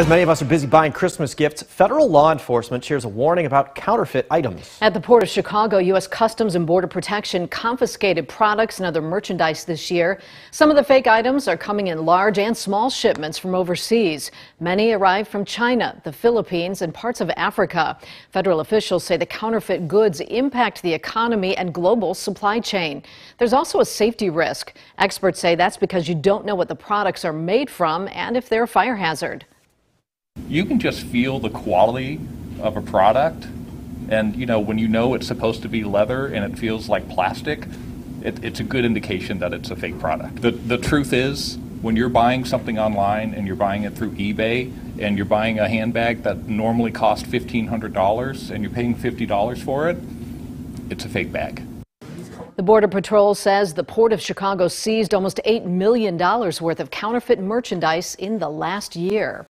As many of us are busy buying Christmas gifts, federal law enforcement shares a warning about counterfeit items. At the Port of Chicago, U.S. Customs and Border Protection confiscated products and other merchandise this year. Some of the fake items are coming in large and small shipments from overseas. Many arrive from China, the Philippines, and parts of Africa. Federal officials say the counterfeit goods impact the economy and global supply chain. There's also a safety risk. Experts say that's because you don't know what the products are made from and if they're a fire hazard. You can just feel the quality of a product. And, you know, when you know it's supposed to be leather and it feels like plastic, it, it's a good indication that it's a fake product. The, the truth is, when you're buying something online and you're buying it through eBay and you're buying a handbag that normally costs $1,500 and you're paying $50 for it, it's a fake bag. The Border Patrol says the Port of Chicago seized almost $8 million worth of counterfeit merchandise in the last year.